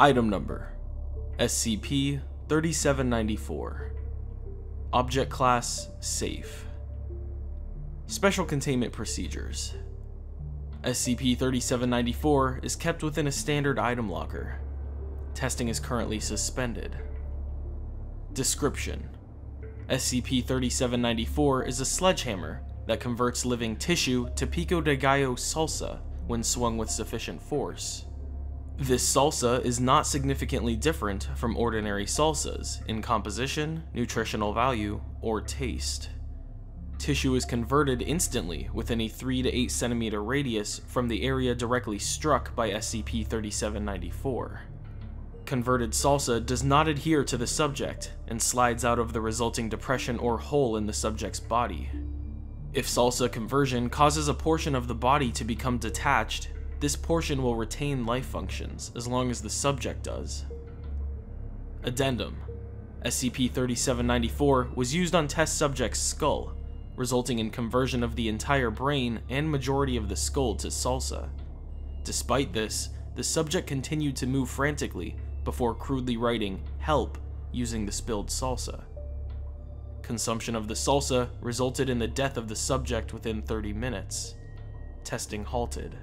Item Number SCP 3794 Object Class Safe Special Containment Procedures SCP-3794 is kept within a standard item locker. Testing is currently suspended. Description SCP-3794 is a sledgehammer that converts living tissue to pico de gallo salsa when swung with sufficient force. This salsa is not significantly different from ordinary salsas in composition, nutritional value, or taste. Tissue is converted instantly within a 3 to 8 centimeter radius from the area directly struck by SCP-3794. Converted salsa does not adhere to the subject and slides out of the resulting depression or hole in the subject's body. If salsa conversion causes a portion of the body to become detached, this portion will retain life functions as long as the subject does. Addendum SCP-3794 was used on test subject's skull, resulting in conversion of the entire brain and majority of the skull to salsa. Despite this, the subject continued to move frantically before crudely writing help using the spilled salsa. Consumption of the salsa resulted in the death of the subject within 30 minutes. Testing halted.